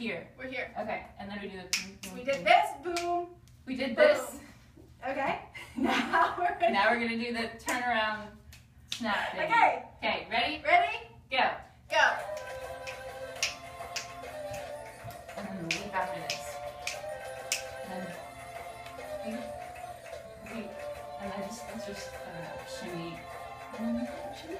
here. We're here. Okay, and then we do the. boom, boom, We did boom. this. Boom. We did boom. this. Okay. Now we're gonna. Now we're gonna do the turnaround snap thing. Okay. Okay, ready? Ready? Go. Go. And then leap after this. And then leap, and then just let's just uh, shimmy, and then shimmy,